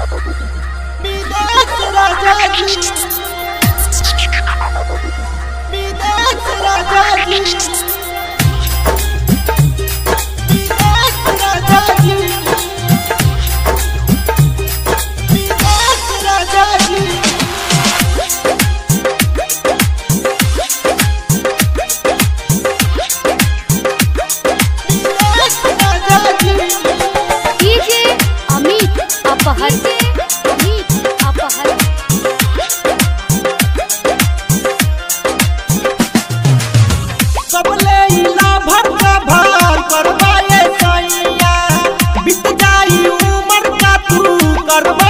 Be there, Rajaji. Be there, you. kurtardı.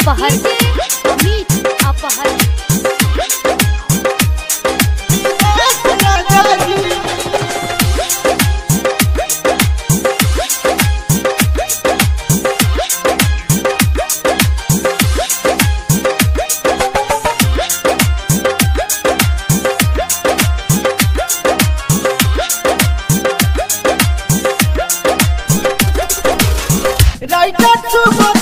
Aphar Meet Aphar Right up to my